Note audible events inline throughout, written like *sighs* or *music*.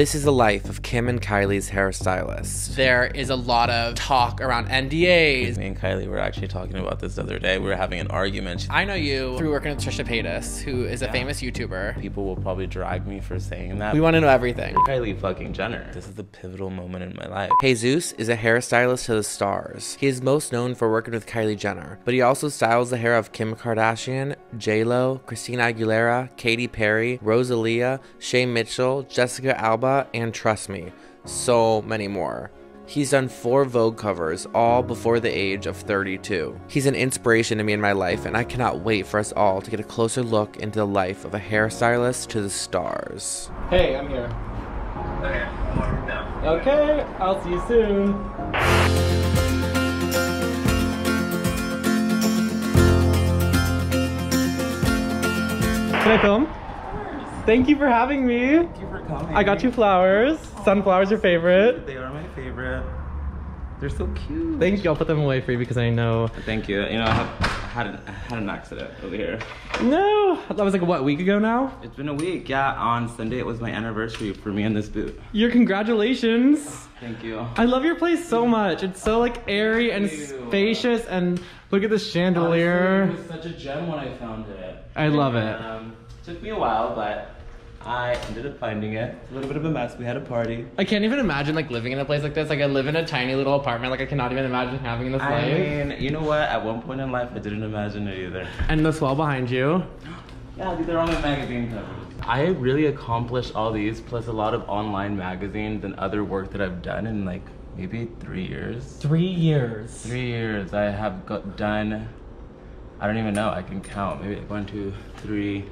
This is the life of Kim and Kylie's hairstylist. There is a lot of talk around NDAs. Me and Kylie were actually talking about this the other day. We were having an argument. I know you through working with Trisha Paytas, who is a Yeah. famous YouTuber. People will probably drag me for saying that. We want to know everything. Kylie fucking Jenner. This is the pivotal moment in my life. Jesus is a hairstylist to the stars. He is most known for working with Kylie Jenner, but he also styles the hair of Kim Kardashian, J-Lo, Christina Aguilera, Katy Perry, Rosalia, Shay Mitchell, Jessica Alba, and trust me, so many more. He's done four Vogue covers, all before the age of 32. He's an inspiration to me in my life, and I cannot wait for us all to get a closer look into the life of a hairstylist to the stars. Hey, I'm here. Okay, I'll see you soon. Can I film? Thank you for having me. Thank you for coming. I got you flowers. Sunflowers your favorite. They are my favorite. They're so cute. Thank you. I'll put them away for you because I know. Thank you. You know, I, have, had, an, I had an accident over here. No, that was like what a week ago now. It's been a week. Yeah, on Sunday it was my anniversary for me in this boot. Your congratulations. Thank you. I love your place so much. It's so like airy and spacious and look at this chandelier. Honestly, it was such a gem when I found it. I love it. Um, took me a while, but I ended up finding it. It's a little bit of a mess. We had a party. I can't even imagine like living in a place like this. Like I live in a tiny little apartment. Like I cannot even imagine having this I life. mean, you know what? At one point in life, I didn't imagine it either. And this wall behind you. Yeah, these are all my magazine covers. I really accomplished all these, plus a lot of online magazines and other work that I've done in like maybe three years. Three years. Three years I have got done. I don't even know. I can count. Maybe one, two, three,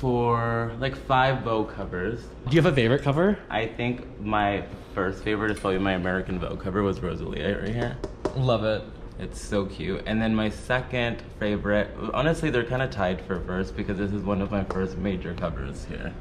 four, like five Vogue covers. Do you have a favorite cover? I think my first favorite is probably my American Vogue cover was Rosalia right here. Love it. It's so cute. And then my second favorite, honestly, they're kind of tied for first because this is one of my first major covers here.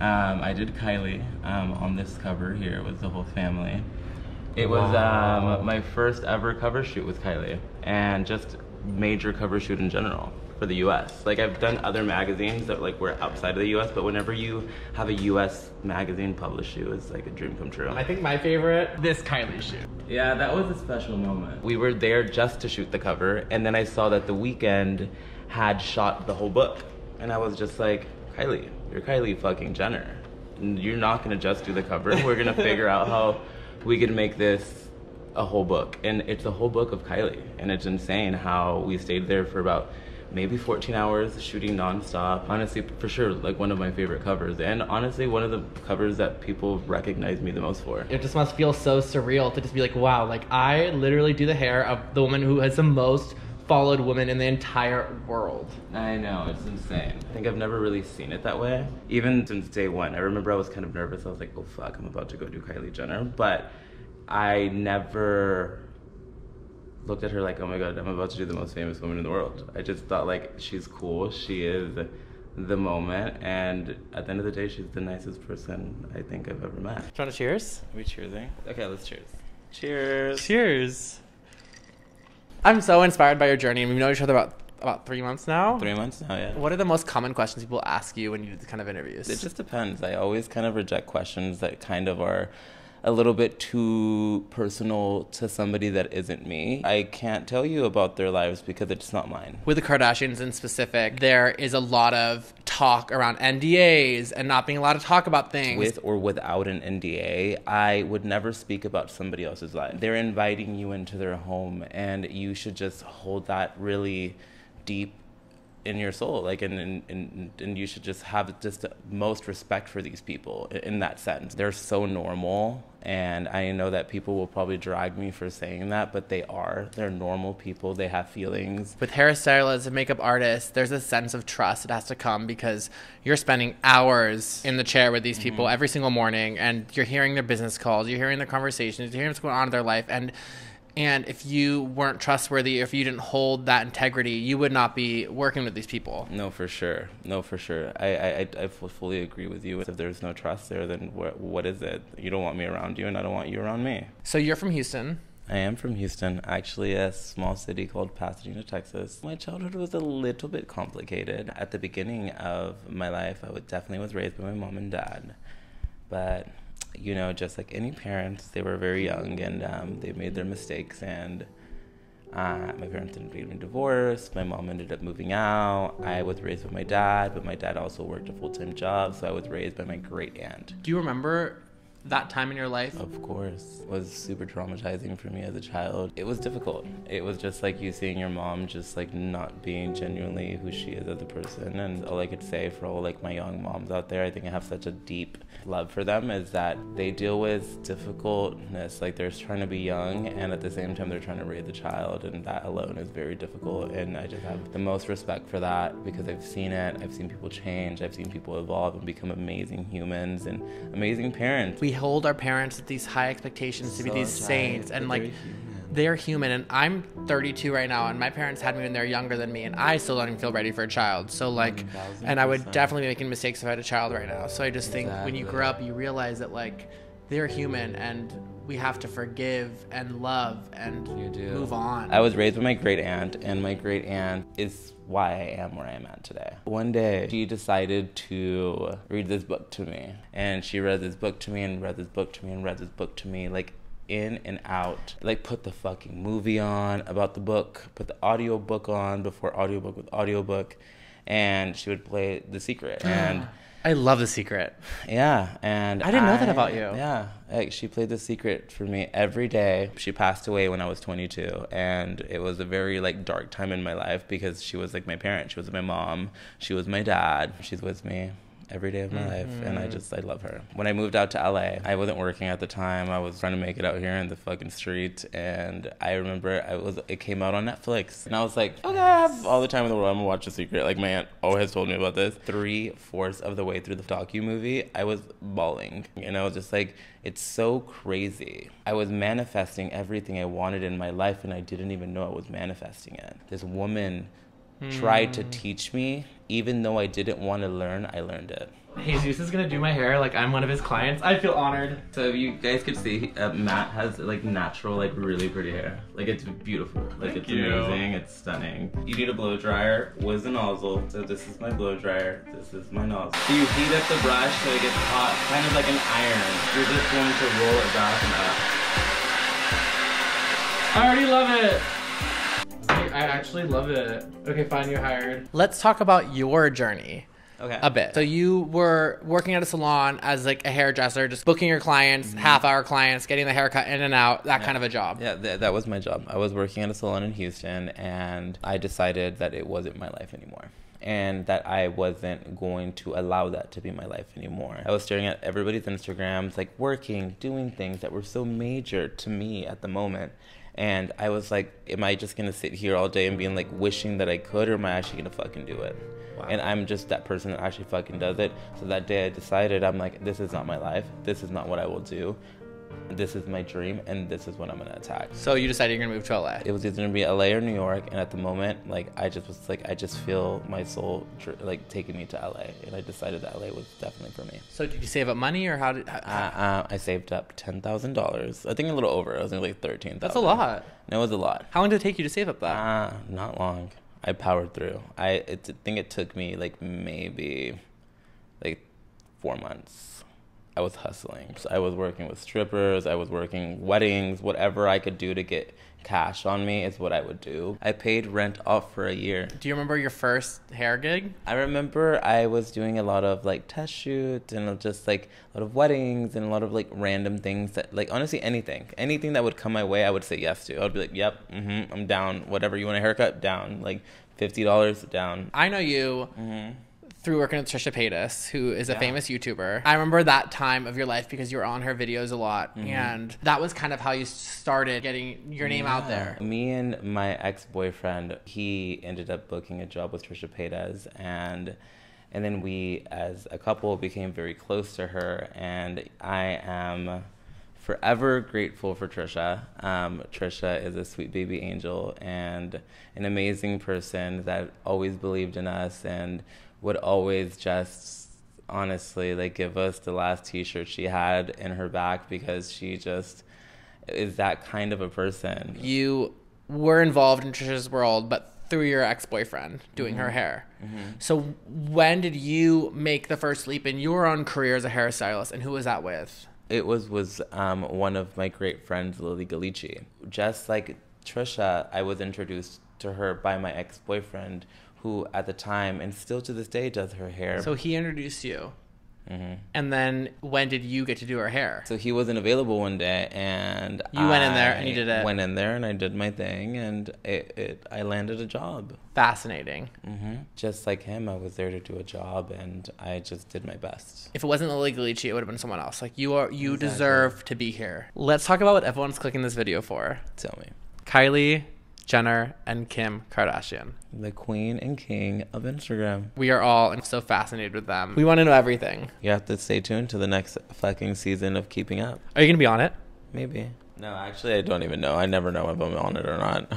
Um, I did Kylie um, on this cover here with the whole family. It was Wow. um, my first ever cover shoot with Kylie and just major cover shoot in general for the US. Like I've done other magazines that like were outside of the US, but whenever you have a US magazine publish you, it's like a dream come true. I think my favorite, this Kylie shoot. Yeah, that was a special moment. We were there just to shoot the cover, and then I saw that the weekend had shot the whole book. And I was just like, Kylie, you're Kylie fucking Jenner. You're not gonna just do the cover. We're gonna figure out how we can make this a whole book. And it's a whole book of Kylie. And it's insane how we stayed there for about maybe 14 hours shooting nonstop. Honestly, for sure, like one of my favorite covers. And honestly, one of the covers that people recognize me the most for. It just must feel so surreal to just be like, wow, like I literally do the hair of the woman who has the most followed woman in the entire world. I know, it's insane. I think I've never really seen it that way. Even since day one. I remember I was kind of nervous. I was like, oh fuck, I'm about to go do Kylie Jenner. But I never looked at her like, oh my god, I'm about to do the most famous woman in the world. I just thought like, she's cool. She is the moment. And at the end of the day, she's the nicest person I think I've ever met. Do you want to cheers? Are we cheersing? Okay, let's cheers. Cheers. Cheers. I'm so inspired by your journey, and we've known each other about about three months now. Three months now, yeah. What are the most common questions people ask you when you do these kind of interviews? It just depends. I always kind of reject questions that kind of are a little bit too personal to somebody that isn't me. I can't tell you about their lives because it's not mine. with the Kardashians in specific, there is a lot of talk around NDAs and not being allowed to talk about things. With or without an NDA, I would never speak about somebody else's life. They're inviting you into their home, and you should just hold that really deep in your soul like and and, and, and you should just have just the most respect for these people in that sense. They're so normal and i know that people will probably drag me for saying that but they are. They're normal people. They have feelings. With hairstylists and makeup artists, there's a sense of trust that has to come because you're spending hours in the chair with these mm-hmm. people every single morning and you're hearing their business calls, you're hearing their conversations, you're hearing what's going on in their life. And and if you weren't trustworthy, if you didn't hold that integrity, you would not be working with these people. no for sure no for sure i i, I fully agree with you if there's no trust there then what, what is it you don't want me around you and i don't want you around me So you're from Houston. I am from Houston, actually a small city called Pasadena, Texas. My childhood was a little bit complicated. At the beginning of my life, I would definitely was raised by my mom and dad. but you know, just like any parents, they were very young and um, they made their mistakes. And uh, my parents ended up divorced. My mom ended up moving out. I was raised by my dad, but my dad also worked a full time job, so I was raised by my great aunt. Do you remember that time in your life? Of course, it was super traumatizing for me as a child. It was difficult. It was just like you seeing your mom just like not being genuinely who she is as a person. And all I could say for all like my young moms out there, I think I have such a deep love for them is that they deal with difficultness. Like they're trying to be young and at the same time they're trying to raise a child, and that alone is very difficult. And I just have the most respect for that because I've seen it. I've seen people change. I've seen people evolve and become amazing humans and amazing parents. We hold our parents with these high expectations to be these saints and like they're human. and I'm 32 right now and my parents had me when they're younger than me and I still don't even feel ready for a child. So like 1000%. and I would definitely be making mistakes if I had a child right now. So I just think when you grow up you realize that like they're human and we have to forgive and love and You do. move on. I was raised with my great aunt, and my great aunt is why I am where I'm at today. One day, she decided to read this book to me, and she read this book to me, and read this book to me, and read this book to me, like in and out. Like put the fucking movie on about the book, put the audio book on before audiobook with audiobook, and she would play The Secret. And *gasps* *laughs* I love the secret. yeah, and I didn't know that about you. Yeah, like she played the secret for me every day. She passed away when I was 22, and it was a very like dark time in my life because she was like my parent. She was my mom. She was my dad. She's with me every day of my life, and Mm-hmm. I just I love her. When I moved out to LA, I wasn't working at the time. I was trying to make it out here in the fucking street, and I remember I was it came out on Netflix, and I was like, okay, I have all the time in the world. I'm gonna watch The Secret. Like my aunt always told me about this. Three fourths of the way through the docu movie, I was bawling, and I was just like, it's so crazy. I was manifesting everything I wanted in my life, and I didn't even know I was manifesting it. This woman tried to teach me, even though I didn't want to learn. I learned it. Jesus is gonna do my hair like I'm one of his clients. I feel honored. So you guys could see, uh, Matt has like natural, like really pretty hair. Like it's beautiful. Like Thank it's you. amazing. It's stunning. You need a blow dryer with a nozzle. So this is my blow dryer. This is my nozzle. So you heat up the brush so it gets hot, kind of like an iron. You're just going to roll it back and up. I already love it. I actually love it. Okay, fine, you're hired. Let's talk about your journey Okay. a bit. So you were working at a salon as like a hairdresser, just booking your clients, mm-hmm. half hour clients, getting the haircut in and out, that kind of a job. Yeah, th- that was my job. I was working at a salon in Houston, and I decided that it wasn't my life anymore. And that I wasn't going to allow that to be my life anymore. I was staring at everybody's Instagrams, like working, doing things that were so major to me at the moment. And I was like, am I just gonna sit here all day and being like wishing that I could, or am I actually gonna fucking do it? And I'm just that person that actually fucking does it. So that day I decided, I'm like, this is not my life. This is not what I will do. This is my dream, and this is what I'm gonna attack. So you decided you're gonna move to LA. It was either gonna be LA or New York, and at the moment, like I just was like, I just feel my soul like taking me to LA, and I decided that LA was definitely for me. So did you save up money or how did? How, Uh, uh, I saved up ten thousand dollars. I think a little over. I was like thirteen. that's a lot. No, it was a lot. How long did it take you to save up that? Uh, not long. I powered through. I it, I think it took me like maybe like four months. I was hustling. So I was working with strippers. I was working weddings. Whatever I could do to get cash on me is what I would do. I paid rent off for a year. Do you remember your first hair gig? I remember I was doing a lot of like test shoots and just like a lot of weddings and a lot of like random things that like honestly anything anything that would come my way I would say yes to. I would be like, yep, mm-hmm, I'm down. Whatever you want a haircut, down. Like fifty dollars, down. I know you through working with Trisha Paytas, who is a Yeah. famous YouTuber. I remember that time of your life because you were on her videos a lot, Mm-hmm. and that was kind of how you started getting your name out there. Me and my ex boyfriend, he ended up booking a job with Trisha Paytas, and and then we, as a couple, became very close to her, and I am forever grateful for Trisha. Um, Trisha is a sweet baby angel and an amazing person that always believed in us and would always just honestly like give us the last t-shirt she had in her back because she just is that kind of a person. You were involved in Trisha's world, but through your ex-boyfriend doing Mm-hmm. her hair. So when did you make the first leap in your own career as a hairstylist, and who was that with? It was was um, one of my great friends, Lilly Ghalichi. Just like Trisha, I was introduced to her by my ex boyfriend, who at the time and still to this day does her hair. So he introduced you, Mhm. and then when did you get to do her hair? So he wasn't available one day, and You went in there and you did it. Went in there and I did my thing, and it, it I landed a job. Fascinating. hmm Just like him, I was there to do a job, and I just did my best. If it wasn't Lilly Ghalichi, it would have been someone else. Like you are, you Exactly. deserve to be here. Let's talk about what everyone's clicking this video for. Tell me, Kylie Jenner and Kim Kardashian. the queen and king of Instagram. We are all so fascinated with them. We want to know everything. You have to stay tuned to the next fucking season of Keeping Up. Are you gonna be on it? Maybe. No, actually, I don't even know. I never know if I'm on it or not.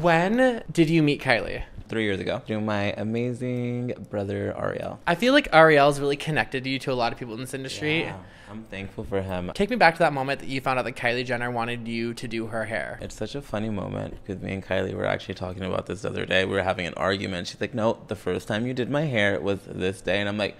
When did you meet Kylie? Three years ago, doing my amazing brother Ariel. I feel like Ariel's really connected you to a lot of people in this industry. Yeah, I'm thankful for him. Take me back to that moment that you found out that Kylie Jenner wanted you to do her hair. It's such a funny moment because me and Kylie were actually talking about this the other day. We were having an argument. She's like, "No, the first time you did my hair was this day," and I'm like,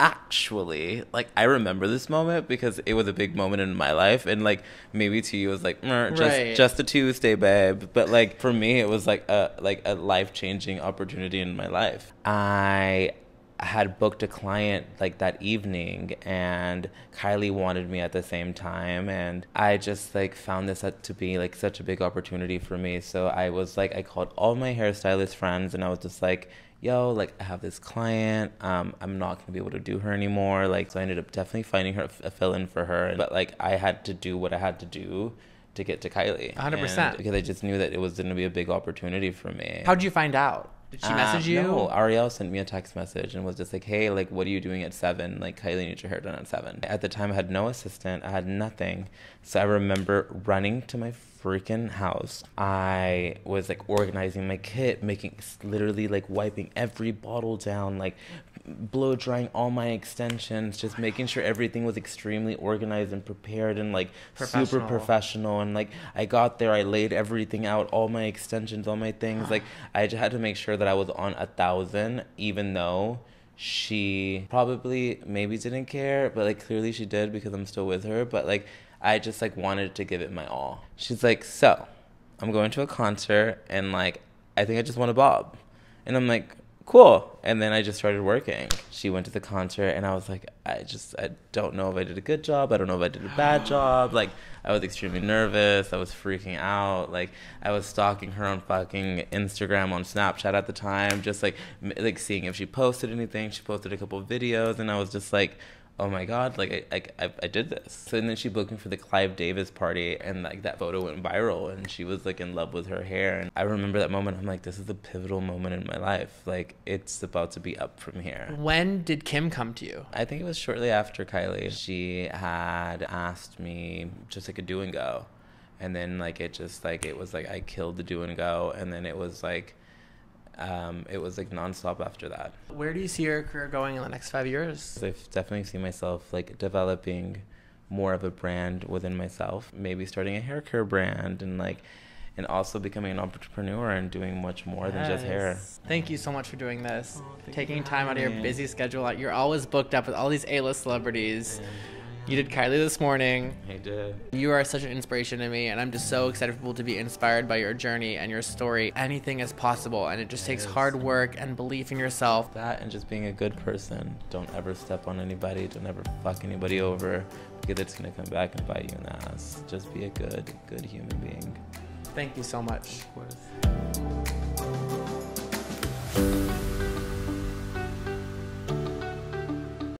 "Actually, like I remember this moment because it was a big moment in my life, and like maybe to you it was like mm, just Right. just a Tuesday, babe," but like for me it was like a like a life changing opportunity in my life. I had booked a client like that evening and Kylie wanted me at the same time and I just like found this to be like such a big opportunity for me so I was like I called all my hairstylist friends and I was just like yo like I have this client um I'm not going to be able to do her anymore like so I ended up definitely finding her a fill-in for her but like I had to do what I had to do to get to Kylie 100%. And because I just knew that it was going to be a big opportunity for me How'd you find out? Did she uh, message you? No, Ariel sent me a text message and was just like, "Hey, like, what are you doing at seven? Like, Kylie needs your hair done at 7. At the time, I had no assistant. I had nothing. So I remember running to my freaking house. I was like organizing my kit, making literally like wiping every bottle down, like blow drying all my extensions, just making sure everything was extremely organized and prepared and like super Professional. professional. And like I got there, I laid everything out, all my extensions, all my things. Like *sighs* I just had to make sure that I was on a thousand, even though she probably maybe didn't care, but like clearly she did because I'm still with her. But like I just like wanted to give it my all. She's like, so I'm going to a concert and like I think I just want a bob, and I'm like. Cool. And then I just started working. She went to the concert and I was like, I just I don't know if I did a good job. I don't know if I did a bad *gasps* job. Like I was extremely nervous. I was freaking out. Like I was stalking her on fucking Instagram on Snapchat at the time, just like like seeing if she posted anything. She posted a couple of videos and I was just like, oh my god, like I, I, I, I did this. So and then she booked me for the Clive Davis party, and like that photo went viral, and she was like in love with her hair. And I remember that moment. I'm like, this is a pivotal moment in my life. Like it's about to be up from here. When did Kim come to you? I think it was shortly after Kylie. She had asked me just like a do and go. And then like it just like it was like I killed the do and go and then it was like um it was like nonstop after that. Where do you see your career going in the next five years? I've definitely seen myself like developing more of a brand within myself, maybe starting a hair care brand and like and also becoming an entrepreneur and doing much more than just hair. Thank you so much for doing this. thank you Taking time out of your busy schedule. You're always booked up with all these A-list celebrities. You did Kylie this morning. I did. You are such an inspiration to me, and I'm just so excited for people to be inspired by your journey and your story. Anything is possible, and it just takes Yes. hard work and belief in yourself. That and just being a good person. Don't ever step on anybody. Don't ever fuck anybody over because it's gonna come back and bite you in the ass. Just be a good, good human being. Thank you so much. Of course.